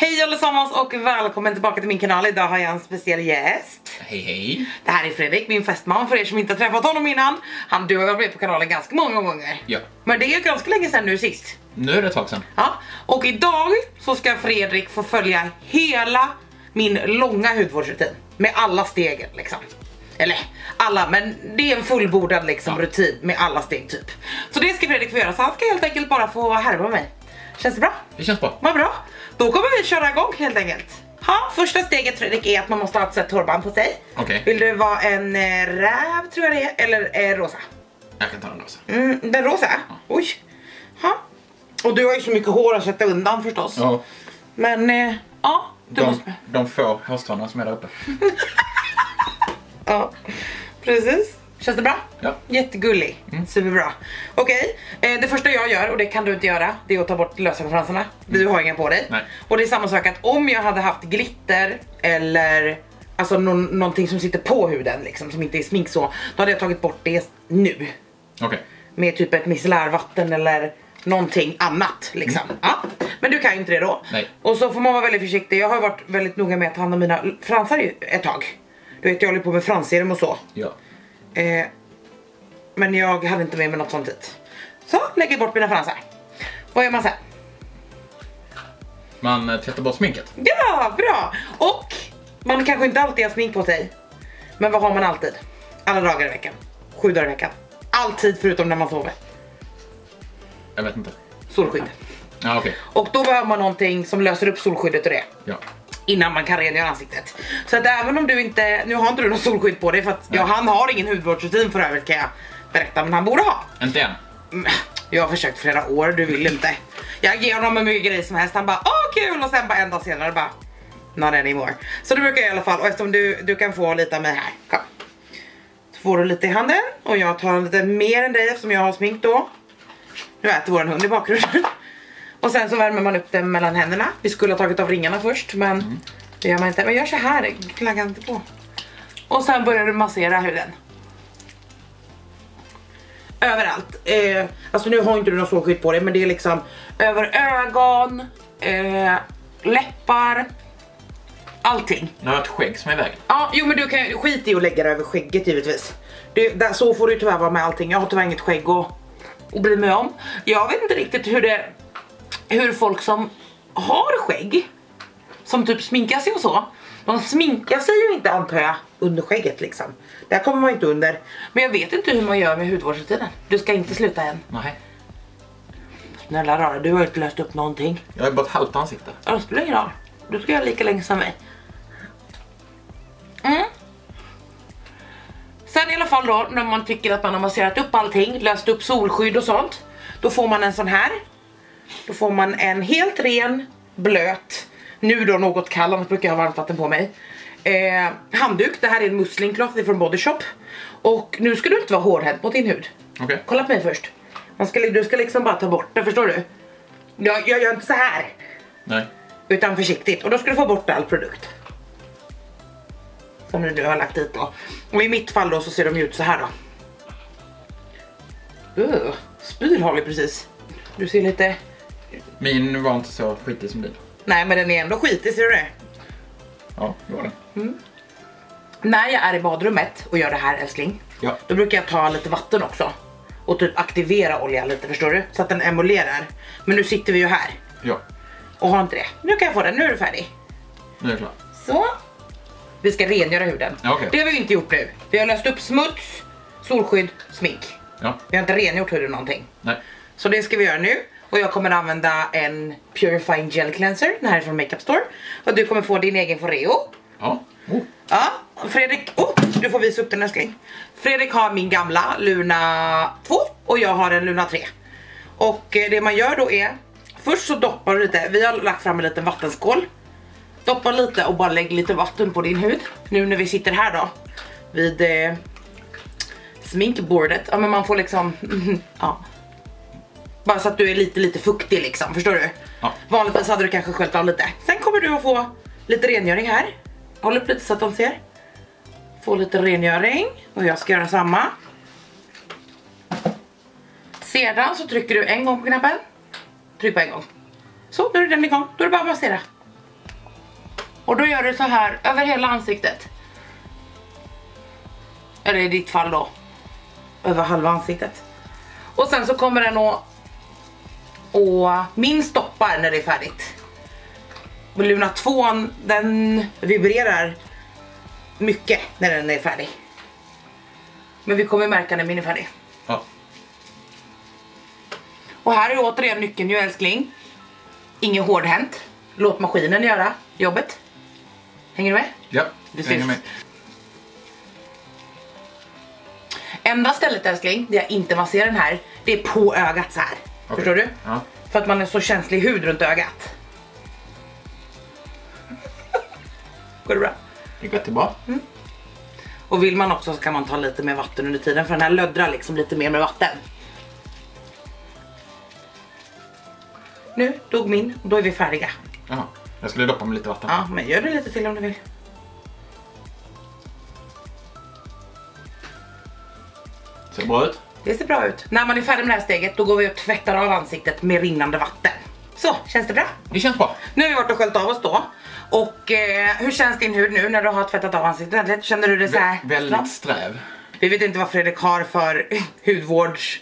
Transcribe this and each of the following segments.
Hej allesammans och välkommen tillbaka till min kanal. Idag har jag en speciell gäst. Hej hej. Det här är Fredrik, min fästman för er som inte har träffat honom innan. Han du har varit med på kanalen ganska många gånger. Ja. Men det är ju ganska länge sedan nu sist. Nu är det ett tag sedan. Ja, och idag så ska Fredrik få följa hela min långa hudvårdsrutin. Med alla stegen liksom. Eller alla, men det är en fullbordad liksom Ja. rutin med alla steg typ. Så det ska Fredrik få göra, så han ska helt enkelt bara få härma mig. Känns det bra? Det känns bra. Vad bra. Då kommer vi köra igång helt enkelt. Ha, första steget Fredrik är att man måste ha ett set hårband på sig. Okej. Vill du vara en eh, räv tror jag det är, eller eh, rosa? Jag kan ta den rosa. Mm, den rosa? Oj. Ha. Och du har ju så mycket hår att sätta undan förstås. Ja. Men eh, ja, du De, måste... de få hårstråna som är där uppe. Ja, precis. Känns det bra? Ja. Jättegullig. Superbra. Okej, eh, det första jag gör, och det kan du inte göra, det är att ta bort lösögonfransarna. Du har inga på dig. Nej. Och det är samma sak att om jag hade haft glitter eller alltså någon, någonting som sitter på huden liksom, som inte är smink så, då hade jag tagit bort det nu. Okej. Med typ ett micellärvatten eller någonting annat liksom. Ja. Men du kan ju inte det då. Nej. Och så får man vara väldigt försiktig. Jag har varit väldigt noga med att ta hand om mina fransar ett tag. Du vet jag håller på med fransserum och så. Ja. Eh, men jag hade inte med mig något sånt hit. Så, lägger bort mina fransar. Vad gör man sen? Man eh, tvättar bort sminket. Ja, bra! Och man kanske inte alltid har smink på sig. Men vad har man alltid? Alla dagar i veckan. Sju dagar i veckan. Alltid förutom när man sover. Jag vet inte. Solskydd. Ja okej. Och då behöver man någonting som löser upp solskyddet och det. Ja. Innan man kan rengöra ansiktet. Så att även om du inte, nu har inte du något solskydd på dig för att ja, han har ingen hudvårdsrutin för övrigt kan jag berätta men han borde ha. Inte än. Mm, Jag har försökt flera år, du vill inte. Jag ger honom hur mycket grejer som helst, han bara åh kul och sen bara en dag senare bara not anymore. Så det brukar jag i alla fall och eftersom du, du kan få lite av mig här, kom. Så får du lite i handen och jag tar lite mer än dig eftersom jag har smink då. Nu äter våran hund i bakgrunden. Och sen så värmer man upp det mellan händerna. Vi skulle ha tagit av ringarna först men det gör man inte. Men gör så här, klagga inte på. Och sen börjar du massera huden överallt. Eh, alltså nu har inte du någon solskydd på dig men det är liksom över ögon, eh, läppar, allting. Nu har jag ett skägg som är i vägen. Ja, jo men du kan skit i att lägga det över skägget givetvis. Det, där, så får du tyvärr vara med allting. Jag har tyvärr inget skägg att, att bry mig om. Jag vet inte riktigt hur det, hur folk som har skägg, som typ sminkar sig och så, de sminkar sig ju inte antar jag under skägget liksom. Där kommer man inte under. Men jag vet inte hur man gör med hudvårdsrutinen. Du ska inte sluta än. Nej. Snälla rara, du har inte löst upp någonting. Jag har bara ett halvt ansikte. Ja, det spelar ingen roll. Du ska göra lika länge som mig. Mm. Sen i alla fall då, när man tycker att man har masserat upp allting, löst upp solskydd och sånt. Då får man en sån här. Då får man en helt ren, blöt, nu då något kall, annars brukar jag ha varmt vatten på mig. Eh, handduk, det här är en är från Body Shop. Och nu ska du inte vara hårdhänt mot din hud. Okej. Kolla på mig först. Man ska, du ska liksom bara ta bort det, förstår du? Jag, jag gör inte så här. Nej. Utan försiktigt. Och då ska du få bort all produkt. Som du nu har lagt dit då. Och i mitt fall då så ser de ut så här då. Uh, spyr har vi precis. Du ser lite... Min var inte så skitig som din. Nej men den är ändå skitig, ser du det? Ja, det var den. När jag är i badrummet och gör det här älskling. Ja. Då brukar jag ta lite vatten också. Och typ aktivera olja lite förstår du? Så att den emulerar. Men nu sitter vi ju här. Ja. Och har inte det. Nu kan jag få den, nu är du färdig. Nu är det klart. Så. Vi ska rengöra huden. Ja, okej. Det har vi inte gjort nu. Vi har löst upp smuts, solskydd, smink. Ja. Vi har inte rengjort huden någonting. Nej. Så det ska vi göra nu. Och jag kommer använda en Purifying Gel Cleanser. Den här är från Makeup Store. Och du kommer få din egen Foreo. Ja. Oh. Ja, Fredrik, oh, du får visa upp den älskling. Fredrik har min gamla Luna 2 och jag har en Luna 3. Och eh, det man gör då är, först så doppar du lite, vi har lagt fram en liten vattenskål. Doppa lite och bara lägg lite vatten på din hud. Nu när vi sitter här då, vid eh, sminkbordet. Ja men man får liksom, ja. Bara så att du är lite lite fuktig liksom, förstår du? Ja. Vanligtvis hade du kanske sköljt av lite. Sen kommer du att få lite rengöring här. Håll upp lite så att de ser. Få lite rengöring och jag ska göra samma. Sedan så trycker du en gång på knappen. Tryck på en gång. Så, då är den igång. Då är det bara att massera. Och då gör du så här över hela ansiktet. Eller i ditt fall då. Över halva ansiktet. Och sen så kommer den att... Och min stoppar när det är färdigt. Och Luna 2 den vibrerar mycket när den är färdig. Men vi kommer märka när min är färdig. Ja. Och här är återigen nyckeln ju älskling. Inget hårdhänt. Låt maskinen göra jobbet. Hänger du med? Ja, jag hänger med. Enda stället älskling där jag inte masserar den här, det är på ögat så här. Okej. Förstår du? Ja. För att man är så känslig hud runt ögat. Går det bra? Det går jättebra. Och vill man också så kan man ta lite mer vatten under tiden för den här löddrar liksom lite mer med vatten. Nu dog min, då är vi färdiga. Jaha. Jag skulle doppa med lite vatten. Ja, men gör det lite till om du vill. Ser bra ut. Det ser bra ut. När man är färdig med det här steget då går vi och tvättar av ansiktet med rinnande vatten. Så, känns det bra? Det känns bra. Nu har vi varit och sköljt av oss då. Och eh, hur känns din hud nu när du har tvättat av ansiktet? Känner du det så här? Vä- väldigt sträv. Vi vet inte vad Fredrik har för hudvårds...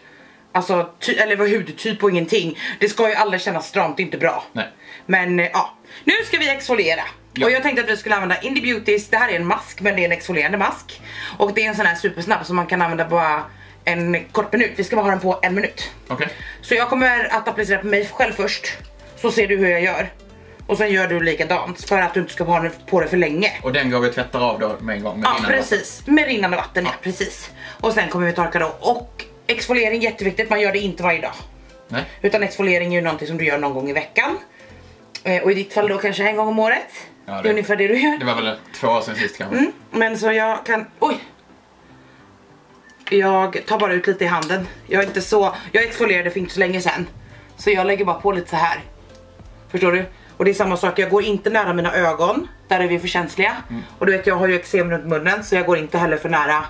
Alltså, eller vad hudtyp och ingenting. Det ska ju aldrig kännas stramt, inte bra. Nej. Men eh, ja, nu ska vi exfoliera. Ja. Och jag tänkte att vi skulle använda Indie Beautys, det här är en mask men det är en exfolierande mask. Och det är en sån här supersnabb som man kan använda bara en kort minut. Vi ska bara ha den på en minut. Okej. Så jag kommer att applicera på mig själv först. Så ser du hur jag gör. Och sen gör du likadant för att du inte ska ha den på dig för länge. Och den går vi tvättar av då med en gång med Ja precis, med rinnande vatten ja. precis. Och sen kommer vi torka då. Och exfoliering jätteviktigt, man gör det inte varje dag. vatten. Nej. Utan exfoliering är ju någonting som du gör någon gång i veckan. Eh, och i ditt fall då kanske en gång om året. Ja, det det- är ungefär det du gör. Det var väl två år sedan sist kanske. Mm, men så jag kan, oj. Jag tar bara ut lite i handen. Jag är inte så, jag exfolierade för inte så länge sedan. Så jag lägger bara på lite så här. Förstår du? Och det är samma sak, jag går inte nära mina ögon. Där är vi för känsliga. Och du vet jag har ju eksem runt munnen så jag går inte heller för nära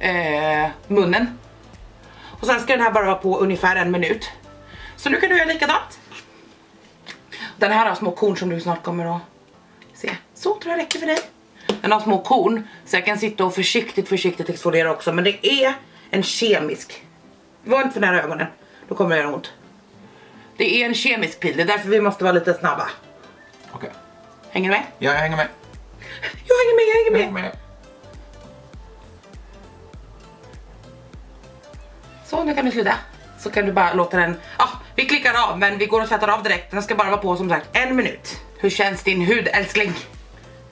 eh, munnen. Och sen ska den här bara vara på ungefär en minut. Så nu kan du göra likadant. Den här har små korn som du snart kommer att se. Så tror jag räcker för dig. Den har små korn så jag kan sitta och försiktigt försiktigt exfoliera också men det är en kemisk. Var inte för nära ögonen, då kommer det göra ont. Det är en kemisk pil, det är därför vi måste vara lite snabba. Okej. Hänger du med? Ja, jag hänger med. Jag hänger med, jag hänger Jag med. hänger med. Så nu kan du sluta. Så kan du bara låta den, ja vi klickar av men vi går och tvättar av direkt. Den ska bara vara på som sagt en minut. Hur känns din hud älskling?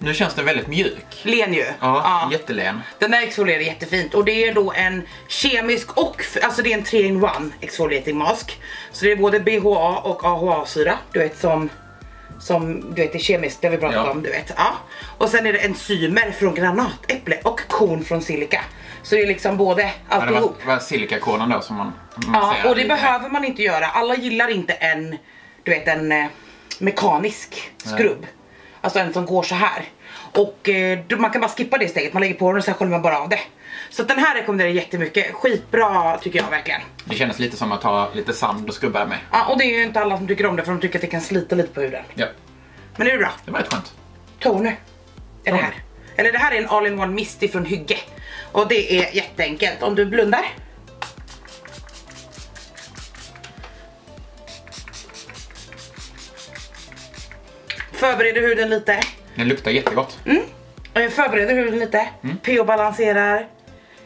Nu känns den väldigt mjuk. Len ju. Ja, jättelen. Den där exfolierar jättefint och det är då en kemisk och, alltså det är en 3-in-1 exfoliating mask. Så det är både BHA och AHA-syra, du vet som som du vet är kemiskt, det vi pratat Ja. om du vet. Ja. Och sen är det enzymer från granatäpple och korn från silika. Så det är liksom både Ja, det alltihop. var, var silikakonen då som man, man Ja, och det behöver man inte göra. Alla gillar inte en, du vet en eh, mekanisk skrubb. Alltså en som går så här. Och eh, man kan bara skippa det steget, man lägger på den och sen sköljer man bara av det. Så den här rekommenderar jag jättemycket. Skitbra tycker jag verkligen. Det kändes lite som att ta lite sand och skrubba med. Ja, och det är ju inte alla som tycker om det för de tycker att det kan slita lite på huden. Ja, Men det är bra. det var rätt skönt. Toner. Är det här. Eller det här är en all-in-one mist ifrån Hygge. Och det är jätteenkelt. Om du blundar. Förbereder huden lite. Den luktar jättegott. Eh, Förbereder huden lite. Mm. pH-balanserar.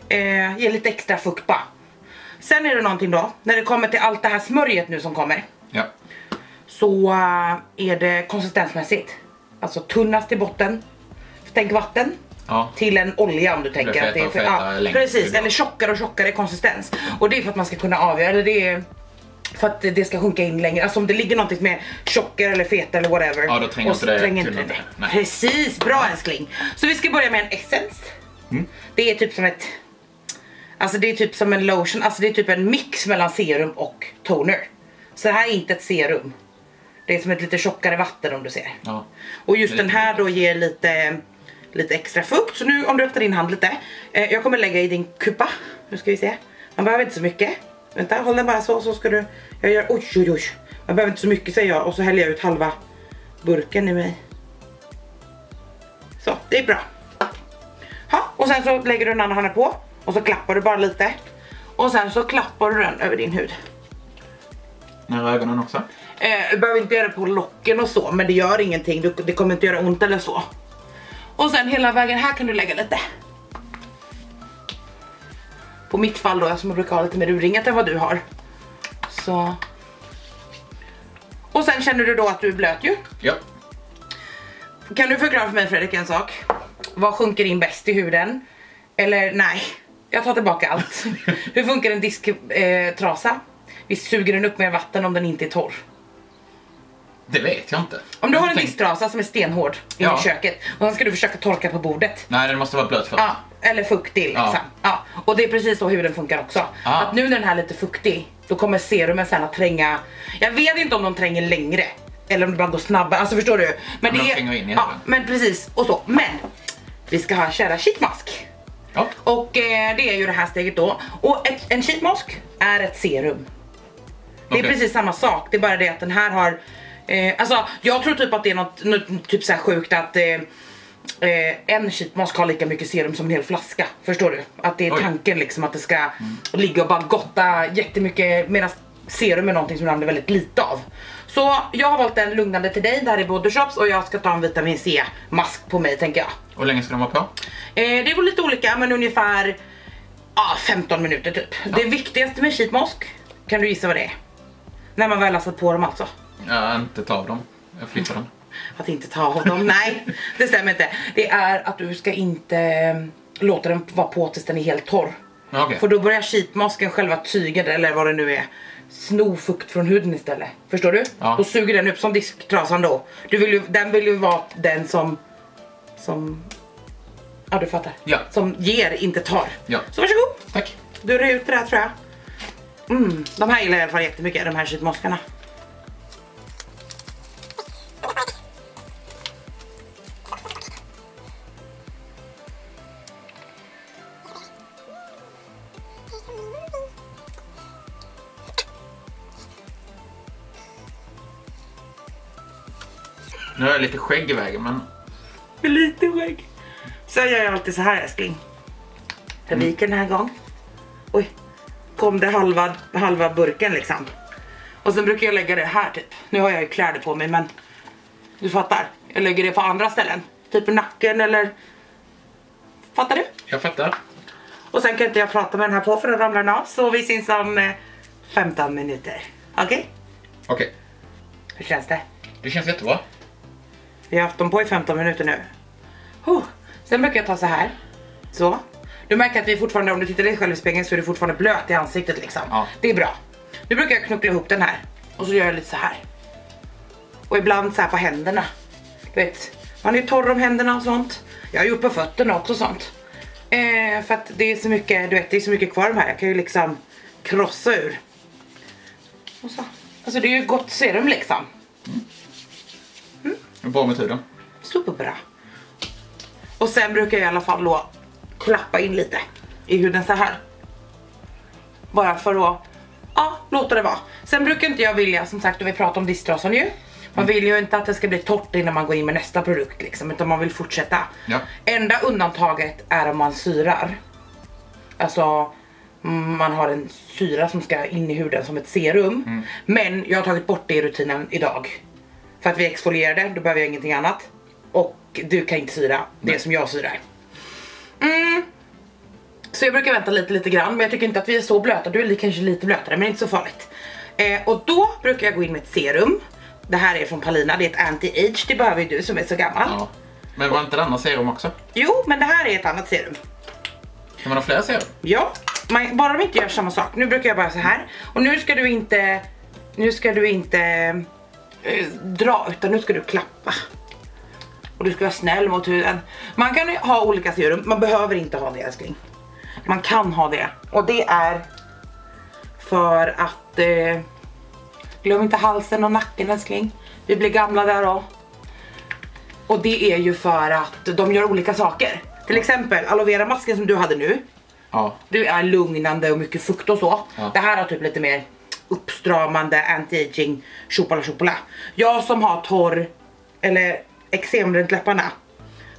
Eh, ger lite extra fukt bara. Sen är det någonting då. När det kommer till allt det här smörjet nu som kommer. Ja. Så eh, är det konsistensmässigt. Alltså tunnast i botten. Tänk vatten. Ja. till en olja om du tänker att det är för, ja. Precis, eller tjockare och tjockare konsistens. Och det är för att man ska kunna avgöra, det är för att det ska sjunka in längre. Alltså om det ligger någonting som är tjockare eller fetare eller whatever. Ja, då tränger och inte det tränger inte det. Nej. Precis, bra älskling. Så vi ska börja med en essence. Mm. Det är typ som ett Alltså det är typ som en lotion, alltså det är typ en mix mellan serum och toner. Så det här är inte ett serum. Det är som ett lite tjockare vatten om du ser. ja. Och just den här då ger lite, lite extra fukt. Så nu om du öppnar din hand lite. Eh, jag kommer lägga i din kupa. Nu ska vi se. Man behöver inte så mycket. Vänta, håll den bara så. Så ska du. Jag gör, oj oj oj. Man behöver inte så mycket säger jag. Och så häller jag ut halva burken i mig. Det är bra. Ha, och sen så lägger du den andra handen på och så klappar du bara lite. Och sen så klappar du den över din hud. Nära ögonen också. Eh, du behöver inte göra det på locken och så, men det gör ingenting. Det kommer inte göra ont eller så. Och sen hela vägen här kan du lägga lite. På mitt fall då, som jag brukar ha lite mer urringat än vad du har. Så. Och sen känner du då att du är blöt ju. Ja. Kan du förklara för mig Fredrik en sak? Vad sjunker in bäst i huden? Eller nej, jag tar tillbaka allt. Hur funkar en disktrasa? Eh? Visst suger den upp mer vatten om den inte är torr? Det vet jag inte. Om du har en Tänk- disktrasa som är stenhård i Ja. köket och sen ska du försöka torka på bordet. Nej, den måste vara blöt först. Ja, eller fuktig liksom. Ja. Ja. Och det är precis så huden funkar också. Ah. Att nu när den här är lite fuktig, då kommer serumen sen att tränga. Jag vet inte om de tränger längre. Eller om det bara går snabbare, alltså förstår du? Men de det är, tränger in ja, men precis, och så. Men vi ska ha kära sheetmask. Ja. Och eh, det är ju det här steget då. Och ett, en sheetmask är ett serum. Det är precis samma sak, det är bara det att den här har eh, Alltså jag tror typ att det är något, något typ så här sjukt att eh, eh, en sheetmask har lika mycket serum som en hel flaska. Förstår du? Att det är Oj. tanken liksom att det ska ligga och bara gotta jättemycket medan serum är någonting som det använder väldigt lite av. Så jag har valt en lugnande till dig, det här är Body Shops och jag ska ta en vitamin C mask på mig tänker jag. Hur länge ska den vara på? Eh, det går lite olika men ungefär ah, 15 minuter typ. Det viktigaste med sheetmask, kan du gissa vad det är? När man väl har satt på dem alltså. Ja, inte ta av dem. Jag flyttar den. Att inte ta av dem, nej det stämmer inte. Det är att du ska inte eh, låta den vara på tills den är helt torr. Okej. För då börjar sheetmasken, själva tyget eller vad det nu är, sno fukt från huden istället. Förstår du? Ja. Då suger den upp som disktrasan då. Du vill ju, den vill ju vara den som, som, ja du fattar. Ja. Som ger, inte tar. Ja. Så varsågod. Tack. Du är ut det där tror jag. Mm, de här gillar jag i alla fall jättemycket, de här sheetmaskarna. Nu har jag lite skägg i vägen, men lite skägg. Så gör jag alltid så här älskling. Jag viker den här gången. Oj, kom det halva, halva burken liksom. Och sen brukar jag lägga det här typ. Nu har jag ju kläder på mig men du fattar. Jag lägger det på andra ställen. Typ nacken eller... Fattar du? jag fattar. Och sen kan inte jag prata med den här på för då ramlar den av. Så vi syns om eh, 15 minuter. Okej? Okej, Hur känns det? det känns jättebra. Vi har haft dem på i 15 minuter nu. Huh. Sen brukar jag ta så här. Så. Du märker att vi fortfarande, om du tittar dig själv i spegeln så är du fortfarande blöt i ansiktet liksom. Ja. Det är bra. Nu brukar jag knuckla ihop den här. Och så gör jag lite så här. Och ibland så här på händerna. Du vet, man är ju torr om händerna och sånt. Jag har gjort på fötterna också och sånt. Eh, för att det är så mycket, du vet det är så mycket kvar de här. Jag kan ju liksom krossa ur. Och så. Alltså det är ju gott serum liksom. Bra med tiden. Superbra. Och sen brukar jag i alla fall då klappa in lite i huden så här. Bara för att ja, låta det vara. Sen brukar inte jag vilja, som sagt, och vi pratar om disktrasan ju. Man vill ju inte att det ska bli torrt innan man går in med nästa produkt liksom, utan man vill fortsätta. Ja. Enda undantaget är om man syrar. Alltså, mm, man har en syra som ska in i huden som ett serum. Men jag har tagit bort det i rutinen idag. För att vi exfolierade, då behöver jag ingenting annat. Och du kan inte syra det Nej. som jag syrar. Mm. Så jag brukar vänta lite, lite grann, men jag tycker inte att vi är så blöta. Du är kanske lite blötare, men inte så farligt. Eh, och då brukar jag gå in med ett serum. Det här är från Palina, det är ett anti-age, det behöver ju du som är så gammal. Ja. Men var inte denna serum också? Jo, men det här är ett annat serum. Kan man ha flera serum? Ja, man, bara de inte gör samma sak. Nu brukar jag bara så här. Och nu ska du inte, nu ska du inte eh, dra, utan nu ska du klappa. Och du ska vara snäll mot huden. Man kan ju ha olika serum, man behöver inte ha det älskling. Man kan ha det. Och det är för att, eh, glöm inte halsen och nacken älskling. Vi blir gamla där då. Och det är ju för att de gör olika saker. Till exempel aloe vera masken som du hade nu. Ja. Du är lugnande och mycket fukt och så. Ja. Det här har typ lite mer uppstramande, anti-aging, tjopala tjopala. Jag som har torr, eller eksem runt läpparna.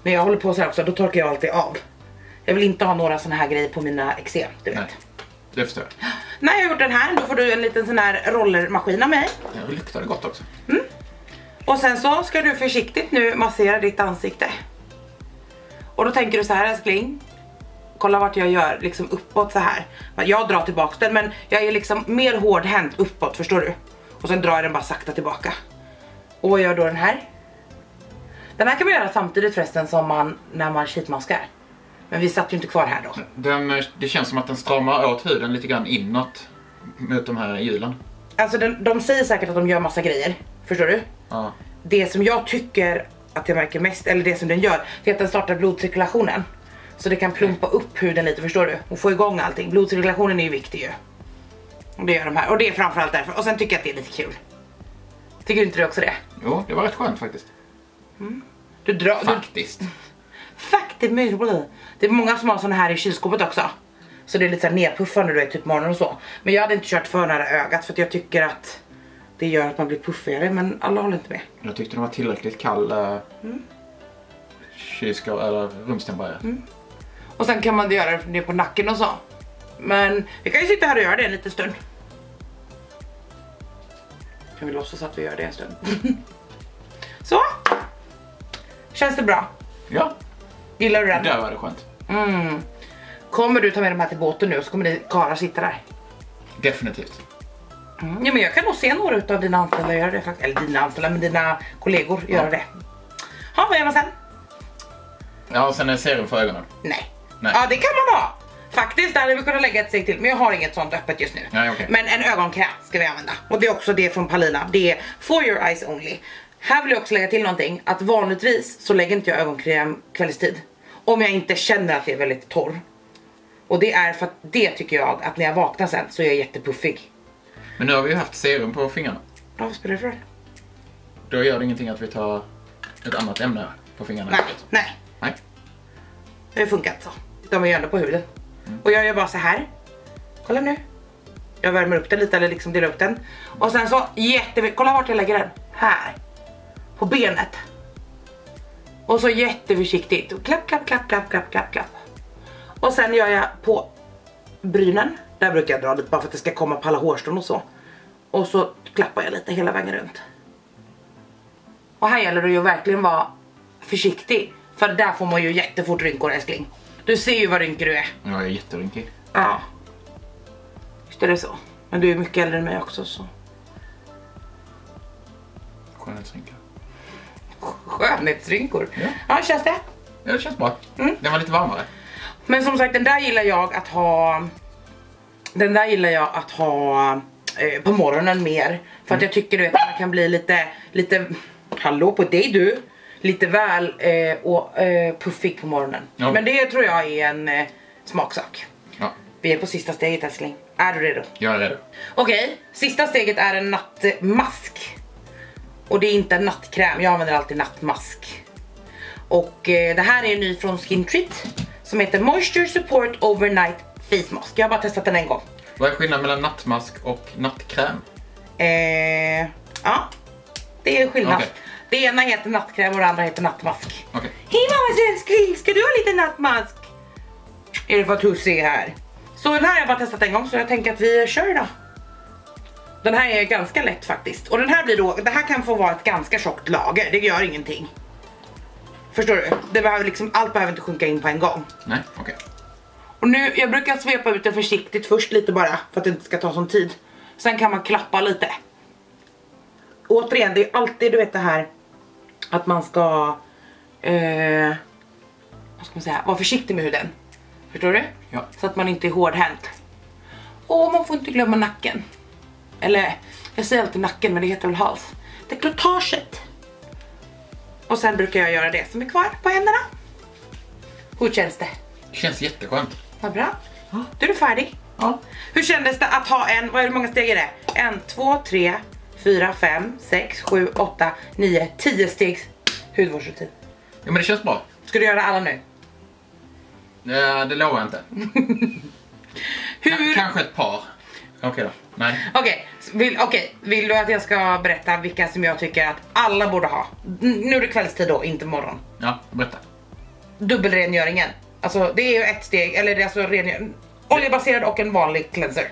när jag håller på så här också, då torkar jag alltid av. Jag vill inte ha några såna här grejer på mina eksem, du vet. Nej, det förstår jag. När jag har gjort den här, då får du en liten sån här rollermaskin av mig. Det luktar gott också. Och sen så ska du försiktigt nu massera ditt ansikte. Och då tänker du så här älskling. Kolla vart jag gör, liksom uppåt så här. Jag drar tillbaka den men jag är liksom mer hårdhänt uppåt, förstår du? Och sen drar jag den bara sakta tillbaka. Och vad gör då den här? Den här kan man göra samtidigt förresten som man när man sheetmaskar. Men vi satt ju inte kvar här då. Den, eh, det känns som att den stramar åt huden lite grann inåt mot de här hjulen. Alltså den, de säger säkert att de gör massa grejer, förstår du? Ja. det som jag tycker att jag märker mest, eller det som den gör, det är att den startar blodcirkulationen. Så det kan plumpa upp huden lite, förstår du? Och få igång allting. Blodcirkulationen är ju viktig ju. Och det gör de här. Och det är framförallt därför. Och sen tycker jag att det är lite kul. Tycker inte du också det? Jo, det var rätt skönt faktiskt. Du drar... Du, Faktiskt. faktiskt mycket bra. Det är många som har såna här i kylskåpet också. Så det är lite så nedpuffande du vet, typ morgon och så. Men jag hade inte kört för nära ögat för att jag tycker att det gör att man blir puffigare. Men alla håller inte med. Jag tyckte den var tillräckligt kall. Uh, kylskåp eller rumstempererad. Och sen kan man göra det på nacken och så. Men vi kan ju sitta här och göra det en liten stund. Kan vi låtsas att vi gör det en stund. så. Känns det bra? Ja, Gillar du den? där var det skönt. Mm. Kommer du ta med de här till båten nu så kommer ni karlar sitta där? Definitivt. Mm. Ja men jag kan nog se några av dina anställda göra det faktiskt. Eller dina anställda, men dina kollegor göra Ja. det. Ja, vad gör man sen? Ja, sen är serum för ögonen. Nej. Nej. Ja det kan man ha. Faktiskt, där hade vi kunnat lägga ett steg till. Men jag har inget sånt öppet just nu. Nej, okej. Men en ögonkräm ska vi använda. Och det är också det från Palina. Det är for your eyes only. Här vill jag också lägga till någonting. Att vanligtvis så lägger inte jag ögonkräm kvällstid. Om jag inte känner att det är väldigt torr. Och det är för att det tycker jag att när jag vaknar sen så är jag jättepuffig. Men nu har vi ju haft serum på fingrarna. Ja, vad spelar det för roll? Då gör det ingenting att vi tar ett annat ämne på fingrarna. Nej, nej. Det har funkat så. De är ju ändå på huden. Och jag gör bara så här. Kolla nu. Jag värmer upp den lite eller liksom delar upp den. Och sen så jätteviktigt, kolla vart jag lägger den. Här. På benet. Och så jätteförsiktigt. Och klapp, klapp, klapp, klapp, klapp, klapp, klapp. Och sen gör jag på brynen. Där brukar jag dra lite bara för att det ska komma på alla hårstrån och så. Och så klappar jag lite hela vägen runt. Och här gäller det ju verkligen vara försiktig. För där får man ju jättefort rynkor älskling. Du ser ju vad rynkig du är. Jag är jätterynkig. Ja. Visst är det så. Men du är mycket äldre än mig också så. Skönhetsrynkor. Skönhetsrynkor. Ja. Ja, känns det? Ja, det känns bra. Mm. Den var lite varmare. Men som sagt den där gillar jag att ha Den där gillar jag att ha eh, på morgonen mer För att jag tycker du vet att man kan bli lite, lite Hallå på dig du Lite väl eh, och, eh, puffig på morgonen Ja. Men det tror jag är en eh, smaksak Ja, Vi är på sista steget älskling Är du redo? jag är redo. Okej, sista steget är en nattmask Och det är inte en nattkräm, jag använder alltid nattmask Och eh, det här är ny från Skin Treat Som heter Moisture Support Overnight Face Mask Jag har bara testat den en gång Vad är skillnaden mellan nattmask och nattkräm? eh, Ja, det är skillnad Okej. Det ena heter nattkräm och det andra heter nattmask Okej. Hej mammas älskling, ska du ha lite nattmask? Är det vad Tussi är här? Så den här har jag bara testat en gång så jag tänker att vi kör då. Den här är ganska lätt faktiskt. Och den här blir då, det här kan få vara ett ganska tjockt lager, det gör ingenting. Förstår du? Det behöver liksom, allt behöver inte sjunka in på en gång. Nej, okej. Och nu, jag brukar svepa ut den försiktigt först lite bara för att det inte ska ta sån tid. Sen kan man klappa lite. Återigen, det är alltid du vet det här att man ska eh, vad ska man säga, vara försiktig med huden. Förstår du? Ja. Så att man inte är hårdhänt. Och man får inte glömma nacken. Eller, jag säger alltid nacken men det heter väl hals. Dekolletaget. Och sen brukar jag göra det som är kvar på händerna. Hur känns det? Det känns jätteskönt. Vad bra. Då är du färdig. Ja. Hur kändes det att ha en, vad är det, hur många steg är det? En, två, tre, fyra, fem, sex, sju, åtta, nio, tio stegs hudvårdsrutin. ja, men det känns bra. Ska du göra alla nu? Eh, det lovar jag inte. Hur? Kanske ett par. Okej då. Nej. Okej, vill, okej, vill du att jag ska berätta vilka som jag tycker att alla borde ha? Nu är det kvällstid då, inte morgon. Ja, berätta. dubbelrengöringen. Alltså det är ju ett steg, eller det är alltså rengör, oljebaserad och en vanlig cleanser.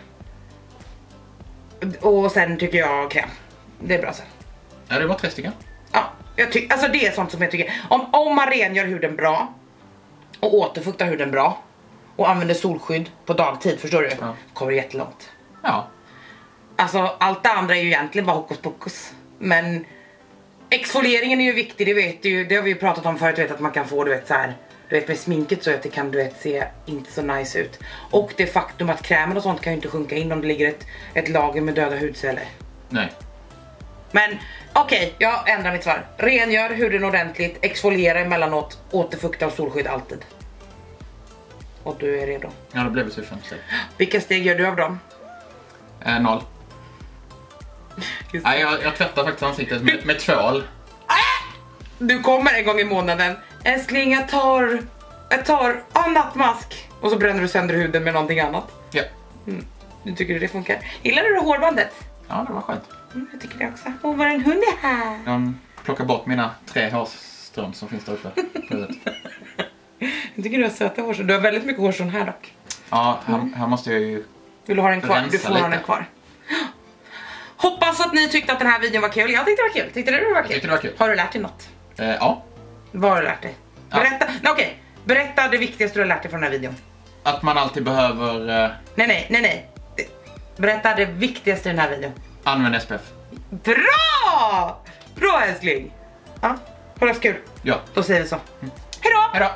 Och sen tycker jag kräm. Det är bra sen. Ja, det var tre stycken. Ja, jag ty- alltså det är sånt som jag tycker. Om, om man rengör huden bra och återfuktar huden bra och använder solskydd på dagtid, förstår du? Ja. kommer det jättelångt. Ja. Alltså allt det andra är ju egentligen bara hokus pokus. Men exfolieringen är ju viktig, det vet du ju. Det har vi ju pratat om förut, du vet att man kan få du vet så här. Du vet med sminket så att det kan du vet se inte så nice ut. Och det faktum att krämen och sånt kan ju inte sjunka in om det ligger ett, ett lager med döda hudceller. Nej. Men okej, jag ändrar mitt svar. Rengör huden ordentligt, exfoliera emellanåt, återfukta och solskydd alltid. Och du är redo. Ja, det blev det fem steg. Vilka steg gör du av dem? Eh, noll. Nej, jag, jag tvättar faktiskt ansiktet med, med tvål. Du kommer en gång i månaden. Älskling, jag tar, jag tar en nattmask. Och så bränner du sönder huden med någonting annat. Ja. Du tycker det funkar? Gillar du det hårbandet? Ja, det var skönt. Mm, jag tycker det också. Åh, vad en hund är här. De plockar bort mina tre hårstrån som finns där uppe på huvudet. Jag tycker du har söta hårstrån. Du har väldigt mycket hårstrån här dock. Ja, här, här måste jag ju... Vill du ha den kvar? Du får ha lite. den kvar. Hoppas att ni tyckte att den här videon var kul. Jag tyckte det var kul. Tyckte du det var kul? tyckte det var kul. Har du lärt dig något? Eh, ja. Vad har du lärt dig? Ja. Berätta. Nej, okej. Berätta det viktigaste du har lärt dig från den här videon. Att man alltid behöver eh, Nej, nej, nej, nej. Berätta det viktigaste i den här videon. använda SPF. Bra! Bra älskling! Ja, har du haft kul? Ja. Då säger vi så. Hejdå! Hejdå!